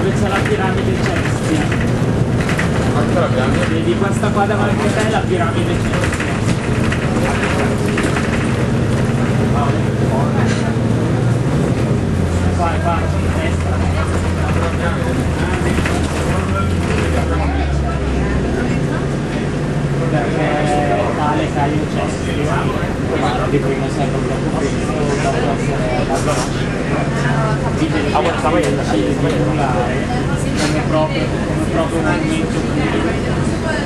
dove c'è la piramide Cestia. Quanta la piramide? Vedi questa qua davanti a te è la piramide Cestia. Vai, vai, destra. Perché tale Caio Cestia, eh? di cui non sei proprio convinto, Awal questa ya, sama ya, sama ya. Sama ya. Sama ya. Sama ya. Sama